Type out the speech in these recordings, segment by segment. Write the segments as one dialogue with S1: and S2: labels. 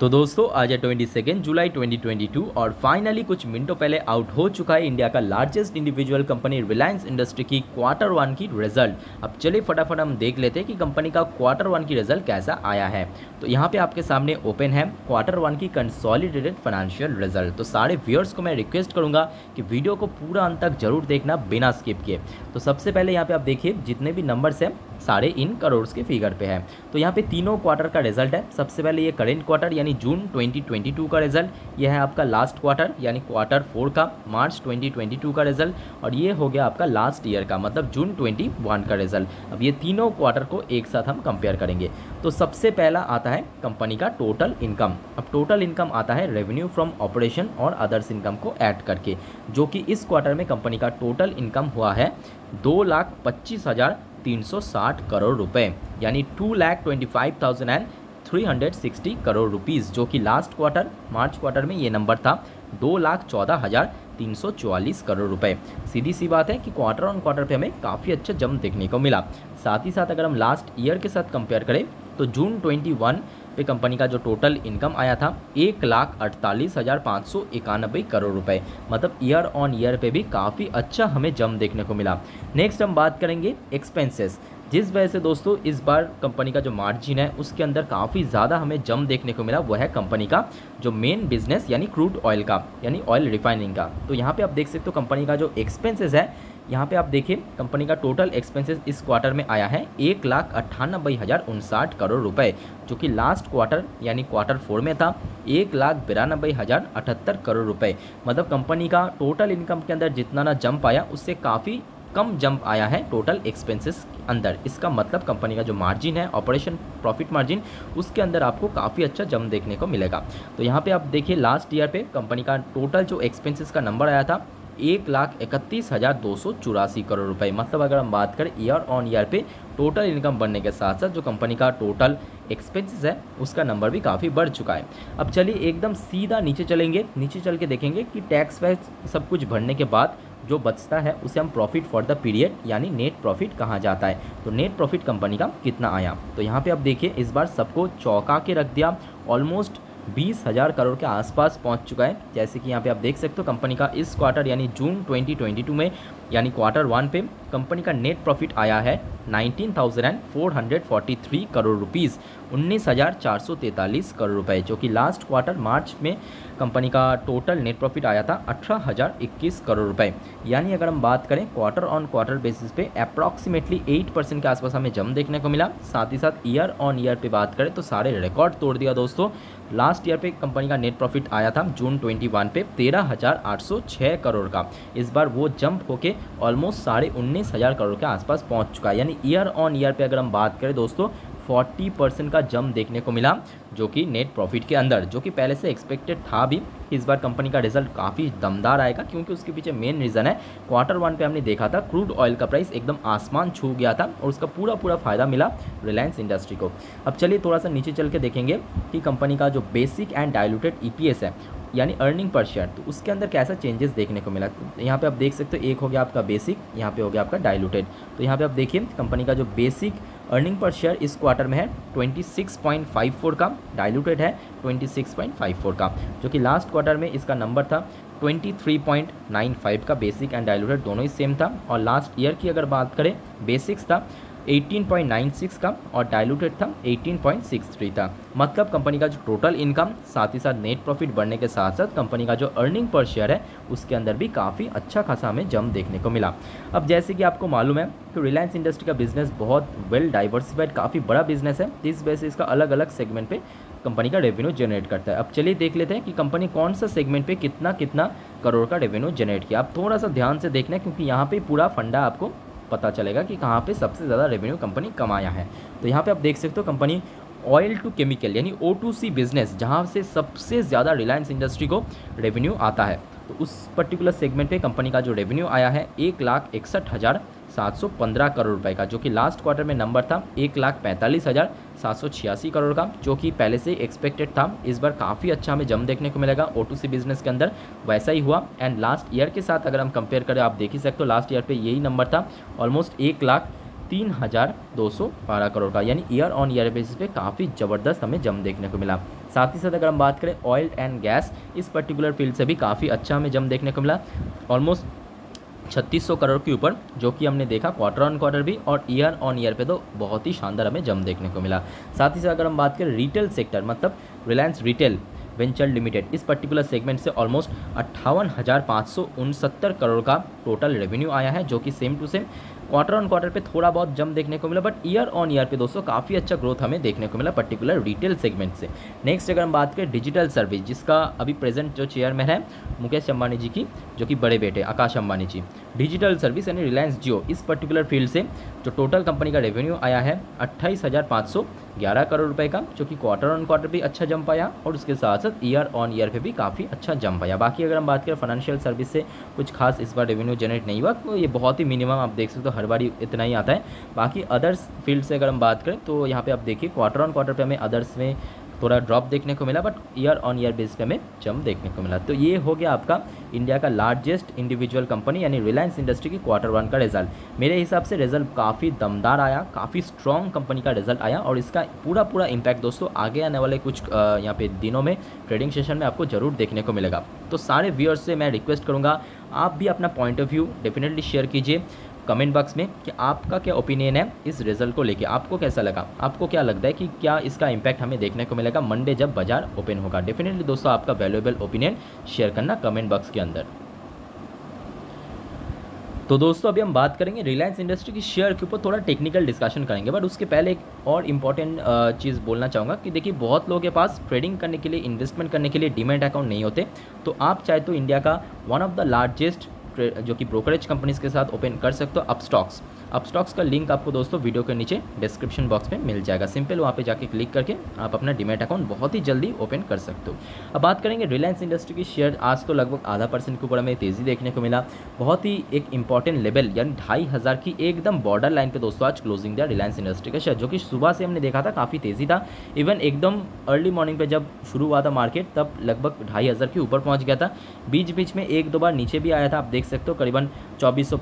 S1: तो दोस्तों, आज है ट्वेंटी सेकेंड जुलाई 2022 और फाइनली कुछ मिनटों पहले आउट हो चुका है इंडिया का largest individual company Reliance industry की क्वार्टर वन की रिज़ल्ट अब चलिए फटाफट हम देख लेते हैं कि कंपनी का क्वार्टर वन की रिज़ल्ट कैसा आया है। तो यहाँ पे आपके सामने ओपन है क्वार्टर वन की कंसॉलिडेटेड फाइनेंशियल रिज़ल्ट तो सारे व्यूअर्स को मैं रिक्वेस्ट करूँगा कि वीडियो को पूरा अंत तक ज़रूर देखना बिना स्किप किए। तो सबसे पहले यहाँ पे आप देखिए, जितने भी नंबर्स हैं सारे इन करोड़ के फिगर पे है। तो यहाँ पे तीनों क्वार्टर का रिज़ल्ट है। सबसे पहले ये करेंट क्वार्टर यानी जून 2022 का रिज़ल्ट ये है आपका लास्ट क्वार्टर यानी क्वार्टर फोर का मार्च 2022 का रिज़ल्ट और ये हो गया आपका लास्ट ईयर का मतलब जून 21 का रिज़ल्ट अब ये तीनों क्वार्टर को एक साथ हम कंपेयर करेंगे। तो सबसे पहला आता है कंपनी का टोटल इनकम अब टोटल इनकम आता है रेवेन्यू फ्रॉम ऑपरेशन और अदर्स इनकम को ऐड करके, जो कि इस क्वार्टर में कंपनी का टोटल इनकम हुआ है दो लाख पच्चीस हज़ार 360 करोड़ रुपए, यानी two lakh twenty five thousand and three hundred sixty crore rupees जो कि लास्ट क्वार्टर मार्च क्वार्टर में ये नंबर था दो लाख चौदह हज़ार तीन सौ चौवालीस करोड़ रुपए। सीधी सी बात है कि क्वार्टर ऑन क्वार्टर पे हमें काफ़ी अच्छा जम देखने को मिला। साथ ही साथ अगर हम लास्ट ईयर के साथ कंपेयर करें तो जून 21 पे कंपनी का जो टोटल इनकम आया था, एक लाख अड़तालीस हज़ार पाँच सौ इक्यानबे करोड़ रुपए। मतलब ईयर ऑन ईयर पे भी काफ़ी अच्छा हमें जम देखने को मिला। नेक्स्ट हम बात करेंगे एक्सपेंसेस जिस वजह से दोस्तों, इस बार कंपनी का जो मार्जिन है, उसके अंदर काफ़ी ज़्यादा हमें जम देखने को मिला वो है कंपनी का जो मेन बिज़नेस यानी क्रूड ऑयल का, यानी ऑयल रिफाइनिंग का। तो यहाँ पे आप देख सकते हो कंपनी का जो एक्सपेंसेस है, यहाँ पे आप देखिए, कंपनी का टोटल एक्सपेंसेस इस क्वार्टर में आया है एक लाख अट्ठानबे हज़ार उनसाठ करोड़ रुपए, जो कि लास्ट क्वार्टर यानी क्वार्टर फोर में था, एक लाख बिरानबे हज़ार अठहत्तर करोड़ रुपए। मतलब कंपनी का टोटल इनकम के अंदर जितना ना जंप आया उससे काफ़ी कम जंप आया है टोटल एक्सपेंसेस अंदर। इसका मतलब कंपनी का जो मार्जिन है ऑपरेशन प्रॉफिट मार्जिन उसके अंदर आपको काफ़ी अच्छा जंप देखने को मिलेगा। तो यहाँ पे आप देखिए लास्ट ईयर पे कंपनी का टोटल जो एक्सपेंसेस का नंबर आया था, एक लाख इकतीस हज़ार दो सौ चौरासी करोड़ रुपए। मतलब अगर हम बात करें ईयर ऑन ईयर पे टोटल इनकम बढ़ने के साथ साथ जो कंपनी का टोटल एक्सपेंसेस है, उसका नंबर भी काफ़ी बढ़ चुका है। अब चलिए एकदम सीधा नीचे चलेंगे। नीचे चल के देखेंगे कि टैक्स वैक्स सब कुछ भरने के बाद जो बचता है, उसे हम प्रॉफिट फॉर द पीरियड यानी नेट प्रॉफिट कहा जाता है। तो नेट प्रॉफिट कंपनी का कितना आया तो यहाँ पे आप देखिए, इस बार सबको चौंका के रख दिया। ऑलमोस्ट बीस हज़ार करोड़ के आसपास पहुँच चुका है। जैसे कि यहाँ पे आप देख सकते हो कंपनी का इस क्वार्टर यानी जून 2022 में यानी क्वार्टर वन पे कंपनी का नेट प्रॉफिट आया है 19,443 करोड़ रुपीज़ उन्नीस हज़ार चार सौ तैंतालीस करोड़ रुपए जो कि लास्ट क्वार्टर मार्च में कंपनी का टोटल नेट प्रॉफिट आया था अठारह हज़ार इक्कीस करोड़ रुपए। यानी अगर हम बात करें क्वार्टर ऑन क्वार्टर बेसिस पे अप्रॉक्सीमेटली एट परसेंट के आसपास हमें जम देखने को मिला। साथ ही साथ ईयर ऑन ईयर पे बात करें तो सारे रिकॉर्ड तोड़ दिया दोस्तों। लास्ट ईयर पे कंपनी का नेट प्रॉफिट आया था जून 21 पे तेरह हज़ार आठ सौ छः करोड़ का। इस बार वो जंप होके ऑलमोस्ट साढ़े उन्नीस हज़ार करोड़ के आसपास पहुँच चुका है। यानी ईयर ऑन ईयर पे अगर हम बात करें दोस्तों 40 परसेंट का जम देखने को मिला, जो कि नेट प्रॉफिट के अंदर, जो कि पहले से एक्सपेक्टेड था भी। इस बार कंपनी का रिज़ल्ट काफ़ी दमदार आएगा, क्योंकि उसके पीछे मेन रीज़न है। क्वार्टर वन पे हमने देखा था क्रूड ऑयल का प्राइस एकदम आसमान छू गया था और उसका पूरा पूरा फ़ायदा मिला रिलायंस इंडस्ट्री को। अब चलिए थोड़ा सा नीचे चल के देखेंगे कि कंपनी का जो बेसिक एंड डायलूटेड ई है यानी अर्निंग पर शेयर तो उसके अंदर कैसा चेंजेस देखने को मिला? तो यहाँ पे आप देख सकते हो, एक हो गया आपका बेसिक यहाँ पे हो गया आपका डायलूटेड तो यहाँ पे आप देखिए कंपनी का जो बेसिक अर्निंग पर शेयर इस क्वार्टर में है 26.54 का डायलूटेड है 26.54 का। जो कि लास्ट क्वार्टर में इसका नंबर था 23.95 का बेसिक एंड डायलूटेड दोनों ही सेम था। और लास्ट ईयर की अगर बात करें बेसिक्स था 18.96 का और डायलूटेड था 18.63 था। मतलब कंपनी का जो टोटल इनकम साथ ही साथ नेट प्रॉफिट बढ़ने के साथ साथ कंपनी का जो अर्निंग पर शेयर है, उसके अंदर भी काफ़ी अच्छा खासा हमें जम देखने को मिला। अब जैसे कि आपको मालूम है कि रिलायंस इंडस्ट्री का बिज़नेस बहुत वेल डाइवर्सिफाइड काफ़ी बड़ा बिज़नेस है। इस वजह से इसका अलग अलग सेगमेंट पे कंपनी का रेवेन्यू जनरेट करता है। अब चलिए देख लेते हैं कि कंपनी कौन सा सेगमेंट पे कितना कितना करोड़ का रेवेन्यू जनरेट किया। आप थोड़ा सा ध्यान से देखना, क्योंकि यहाँ पे पूरा फंडा आपको पता चलेगा कि कहाँ पे सबसे ज़्यादा रेवेन्यू कंपनी कमाया है। तो यहाँ पे आप देख सकते हो कंपनी ऑयल टू केमिकल यानी ओ टू सी बिज़नेस जहाँ से सबसे ज़्यादा रिलायंस इंडस्ट्री को रेवेन्यू आता है। तो उस पर्टिकुलर सेगमेंट पे कंपनी का जो रेवेन्यू आया है, एक लाख इकसठ हज़ार सात सौ पंद्रह करोड़ रुपए का, जो कि लास्ट क्वार्टर में नंबर था, एक लाख पैंतालीस हज़ार सात सौ छियासी करोड़ का, जो कि पहले से एक्सपेक्टेड था। इस बार काफ़ी अच्छा हमें जम देखने को मिलेगा ओ टू सी बिज़नेस के अंदर वैसा ही हुआ। एंड लास्ट ईयर के साथ अगर हम कंपेयर करें, आप देख ही सकते हो लास्ट ईयर पे यही नंबर था ऑलमोस्ट एक लाख तीन हज़ार दो सौ बारह करोड़ का, यानी ईयर ऑन ईयर बेसिस पे काफ़ी ज़बरदस्त हमें जम देखने को मिला। साथ ही साथ अगर हम बात करें ऑयल एंड गैस इस पर्टिकुलर फ़ील्ड से भी काफ़ी अच्छा हमें जम देखने को मिला। ऑलमोस्ट 3600 करोड़ के ऊपर, जो कि हमने देखा क्वार्टर ऑन क्वार्टर भी, और ईयर ऑन ईयर पे तो बहुत ही शानदार हमें जम देखने को मिला। साथ ही साथ अगर हम बात करें रिटेल सेक्टर मतलब रिलायंस रिटेल वेंचर लिमिटेड इस पर्टिकुलर सेगमेंट से ऑलमोस्ट अट्ठावन हज़ार पाँच सौ उनसत्तर करोड़ का टोटल रेवेन्यू आया है, जो कि same to same quarter on quarter पे थोड़ा बहुत जम देखने को मिला बट ईयर ऑन ईयर पे दोस्तों काफ़ी अच्छा ग्रोथ हमें देखने को मिला पर्टिकुलर रिटेल सेगमेंट से। नेक्स्ट अगर हम बात करें डिजिटल सर्विस जिसका अभी प्रेजेंट जो चेयरमैन है, मुकेश अंबानी जी की, जो कि बड़े बेटे, आकाश अंबानी जी। डिजिटल सर्विस यानी रिलायंस जियो इस पर्टिकुलर फ़ील्ड से जो टोटल कंपनी का रेवेन्यू आया है अट्ठाईस करोड़ रुपए का, जो कि क्वार्टर ऑन क्वार्टर भी अच्छा जंप आया और उसके साथ साथ ईयर ऑन ईयर पे भी काफ़ी अच्छा जंप आया। बाकी अगर हम बात करें फाइनेंशियल सर्विस से कुछ खास इस बार रेवेन्यू जनरेट नहीं हुआ तो ये बहुत ही मिनिमम आप देख सकते हो हर बार इतना ही आता है। बाकी अदर्स फ़ील्ड से अगर हम बात करें तो यहाँ पे आप देखिए क्वार्टर ऑन क्वार्टर पे हमें अदर्स में थोड़ा ड्रॉप देखने को मिला but year on year base पे हमें जम देखने को मिला। तो ये हो गया आपका इंडिया का लार्जेस्ट इंडिविजुअल कंपनी यानी रिलायंस इंडस्ट्री की क्वार्टर वन का रिज़ल्ट मेरे हिसाब से रिज़ल्ट काफ़ी दमदार आया, काफ़ी स्ट्रॉन्ग कंपनी का रिज़ल्ट आया, और इसका पूरा पूरा इम्पैक्ट दोस्तों आगे आने वाले कुछ यहाँ पे दिनों में ट्रेडिंग सेशन में आपको ज़रूर देखने को मिलेगा। तो सारे व्यूअर्स से मैं रिक्वेस्ट करूँगा, आप भी अपना point of view definitely share कीजिए। कमेंट बॉक्स में कि आपका क्या ओपिनियन है इस रिज़ल्ट को लेके। आपको कैसा लगा? आपको क्या लगता है कि क्या इसका इम्पैक्ट हमें देखने को मिलेगा मंडे जब बाज़ार ओपन होगा? डेफिनेटली दोस्तों, आपका वैल्यूएबल ओपिनियन शेयर करना कमेंट बॉक्स के अंदर। तो दोस्तों, अभी हम बात करेंगे रिलायंस इंडस्ट्री की शेयर के ऊपर थोड़ा टेक्निकल डिस्कशन करेंगे। बट उसके पहले एक और इंपॉर्टेंट चीज़ बोलना चाहूँगा कि देखिए, बहुत लोगों के पास ट्रेडिंग करने के लिए इन्वेस्टमेंट करने के लिए डीमेट अकाउंट नहीं होते। तो आप चाहे तो इंडिया का वन ऑफ़ द लार्जेस्ट जो कि ब्रोकरेज कंपनीज़ के साथ ओपन कर सकते हो अप स्टॉक्स अप स्टॉक्स का लिंक आपको दोस्तों वीडियो के नीचे डिस्क्रिप्शन बॉक्स में मिल जाएगा। सिंपल वहाँ पे जाके क्लिक करके आप अपना डिमेट अकाउंट बहुत ही जल्दी ओपन कर सकते हो। अब बात करेंगे रिलायंस इंडस्ट्री की शेयर आज तो लगभग आधा परसेंट के ऊपर हमें तेज़ी देखने को मिला। बहुत ही एक इंपॉर्टेंट लेवल यानी ढाई हज़ार की एकदम बॉर्डर लाइन पर दोस्तों आज क्लोजिंग दिया रिलायंस इंडस्ट्री का शेयर जो कि सुबह से हमने देखा था, काफ़ी तेज़ी था। इवन एकदम अर्ली मॉर्निंग पर जब शुरू हुआ था मार्केट तब लगभग ढाई हज़ार के ऊपर पहुँच गया था। बीच बीच में एक दो बार नीचे भी आया था, आप देख सकते हो, करीबन चौबीस सौ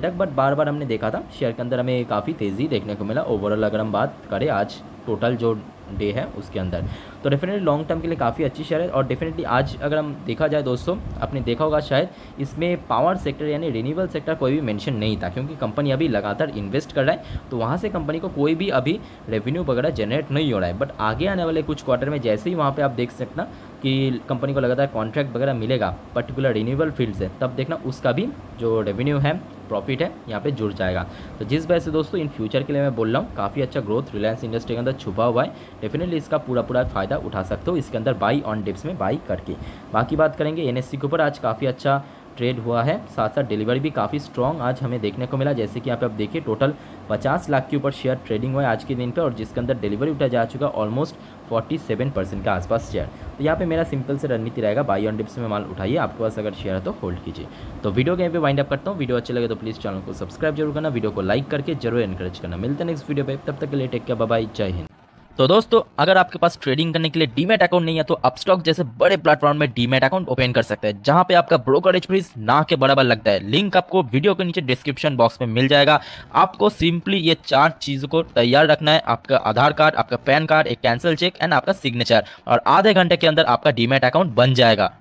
S1: तक बट बार बार हमने देखा था। शेयर के अंदर हमें काफ़ी तेज़ी देखने को मिला। ओवरऑल अगर हम बात करें आज टोटल जो डे है, उसके अंदर। तो डेफिनेटली लॉन्ग टर्म के लिए काफ़ी अच्छी शेयर है और डेफिनेटली आज अगर हम देखा जाए दोस्तों, आपने देखा होगा शायद, इसमें पावर सेक्टर यानी रिन्यूएबल सेक्टर कोई भी मेंशन नहीं था, क्योंकि कंपनी अभी लगातार इन्वेस्ट कर रहा है। तो वहाँ से कंपनी को कोई भी अभी रेवेन्यू वगैरह जनरेट नहीं हो रहा है। बट आगे आने वाले कुछ क्वार्टर में जैसे ही वहाँ पर आप देख सकना कि कंपनी को लगातार कॉन्ट्रैक्ट वगैरह मिलेगा पर्टिकुलर रिन्यूएबल फ़ील्ड से तब देखना उसका भी जो रेवेन्यू है प्रॉफिट है, यहाँ पे जुड़ जाएगा। तो जिस वजह से दोस्तों, इन फ्यूचर के लिए मैं बोल रहा हूँ, काफ़ी अच्छा ग्रोथ रिलायंस इंडस्ट्री के अंदर छुपा हुआ है। डेफिनेटली इसका पूरा पूरा फ़ायदा उठा सकते हो, इसके अंदर बाई ऑन डिप्स में बाई करके। बाकी बात करेंगे एनएससी के ऊपर आज काफ़ी अच्छा ट्रेड हुआ है साथ साथ डिलीवरी भी काफ़ी स्ट्रॉन्ग आज हमें देखने को मिला। जैसे कि यहाँ पे आप देखिए टोटल 50 लाख के ऊपर शेयर ट्रेडिंग हुआ है आज के दिन पे, और जिसके अंदर डिलीवरी उठा जा चुका ऑलमोस्ट 47 परसेंट के आसपास शेयर तो यहाँ पे मेरा सिंपल से रणनीति रहेगा बाई ऑन डिप्स में माल उठाइए, आपके पास अगर शेयर है तो होल्ड कीजिए। तो वीडियो के पे वाइंड अप करता हूँ वीडियो अच्छे लगे तो प्लीज़ चैनल को सब्सक्राइब ज़रूर करना वीडियो को लाइक करके ज़रूर इनकरेज करना। मिलते हैं नेक्स्ट वीडियो पर तब तक के लिए टेक केयर बाय जय हिंद। तो दोस्तों, अगर आपके पास ट्रेडिंग करने के लिए डीमेट अकाउंट नहीं है तो अपस्टॉक जैसे बड़े प्लेटफॉर्म में डीमेट अकाउंट ओपन कर सकते हैं, जहाँ पे आपका ब्रोकरेज फ़ीस ना के बराबर लगता है। लिंक आपको वीडियो के नीचे डिस्क्रिप्शन बॉक्स में मिल जाएगा। आपको सिंपली ये चार चीज़ों को तैयार रखना है। आपका आधार कार्ड, आपका पैन कार्ड, एक कैंसिल चेक एंड आपका सिग्नेचर और आधे घंटे के अंदर आपका डीमेट अकाउंट बन जाएगा।